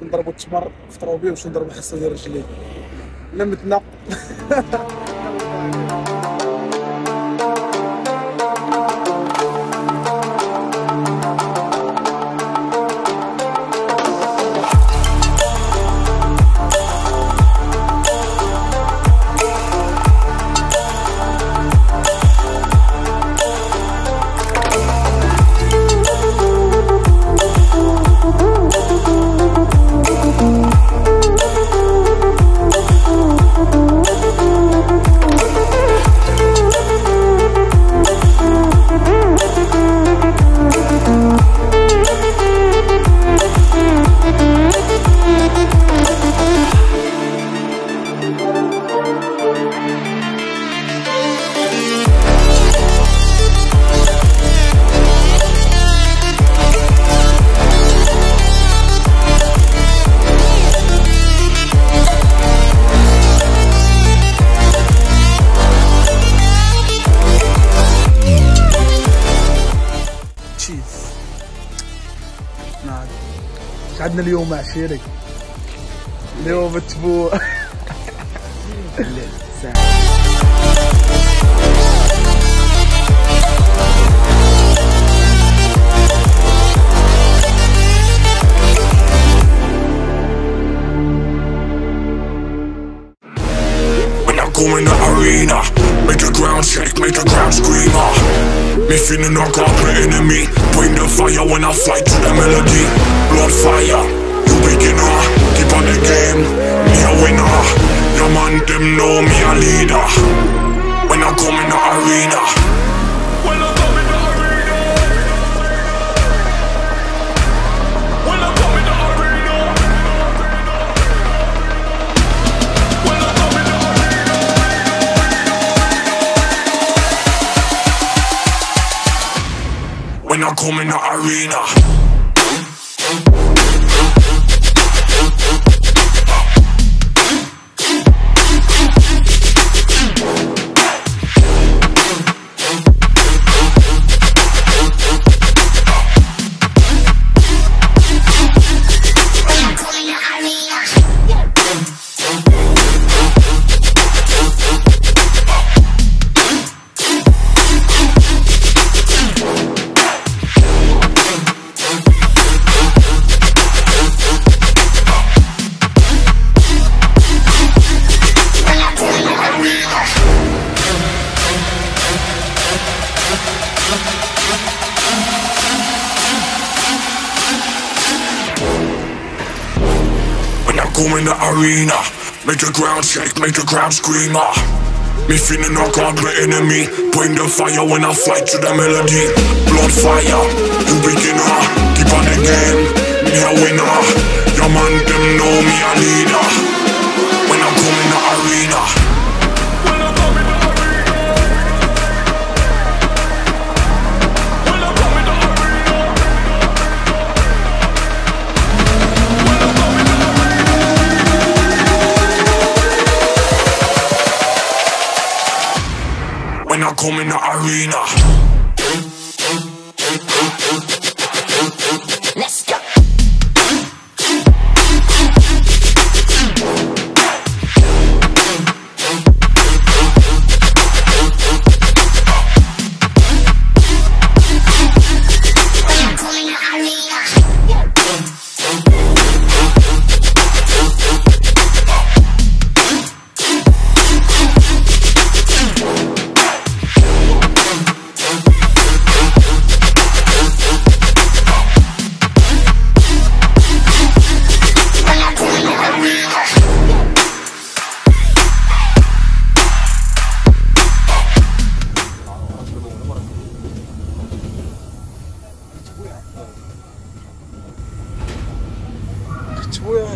كنضربوا التمر نفطروا به باش نضربوا حصة ديال رجلي نمتنا نعم. 12 سعدنا اليوم عشيري اليوم تبو Go in the arena, make the ground shake, make the ground scream. Ah. Me feeling knock out the enemy. Bring the fire when I fly to the melody. Blood fire, you beginner. Keep on the game, me a winner. Your man them know me a leader. When I come in the arena. Come in the arena. Go in the arena, make the ground shake, make the ground scream. Ah. Me feeling knock out the enemy. Bring the fire when I fight to the melody. Blood fire, you beginner. Keep on the game, me a winner. Your man them know me a leader. When I come in the arena. home in the arena.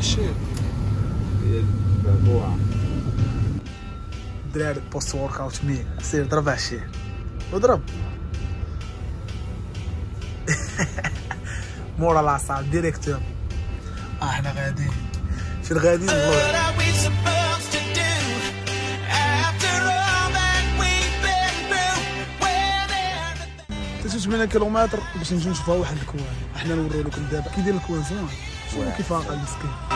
تبويا عشير دراري بوست ورك اوت مين سير ضرب عشير وضرب مورا العصام ديريكتور آه إحنا غاديين. فين غاديين 83 كيلومتر باش نجي نشوفها واحد الكوان. إحنا نوريو لكم دابا. كي داير الكوان زوين. شو كيف أقل سكين They